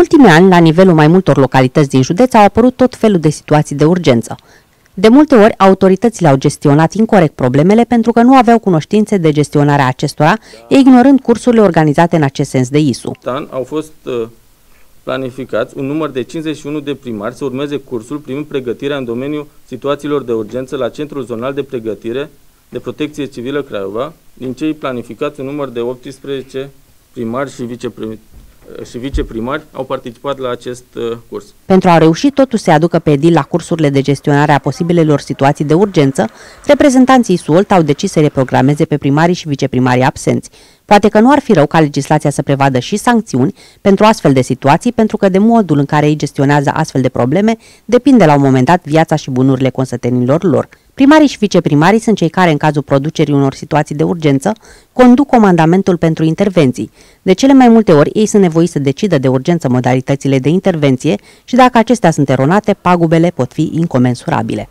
ultimii ani, la nivelul mai multor localități din județ, au apărut tot felul de situații de urgență. De multe ori, autoritățile au gestionat incorrect problemele pentru că nu aveau cunoștințe de gestionarea acestora, ignorând cursurile organizate în acest sens de ISU. An au fost uh, planificați un număr de 51 de primari să urmeze cursul privind pregătirea în domeniul situațiilor de urgență la Centrul Zonal de Pregătire de Protecție Civilă Craiova, din cei planificați un număr de 18 primari și viceprimari și viceprimari au participat la acest uh, curs. Pentru a reuși totuși să aducă pe edil la cursurile de gestionare a posibilelor situații de urgență, reprezentanții SUOLT au decis să reprogrameze pe primarii și viceprimarii absenți. Poate că nu ar fi rău ca legislația să prevadă și sancțiuni pentru astfel de situații, pentru că de modul în care ei gestionează astfel de probleme depinde la un moment dat viața și bunurile consătenilor lor. Primarii și viceprimarii sunt cei care, în cazul producerii unor situații de urgență, conduc comandamentul pentru intervenții. De cele mai multe ori, ei sunt nevoiți să decidă de urgență modalitățile de intervenție și dacă acestea sunt eronate, pagubele pot fi incomensurabile.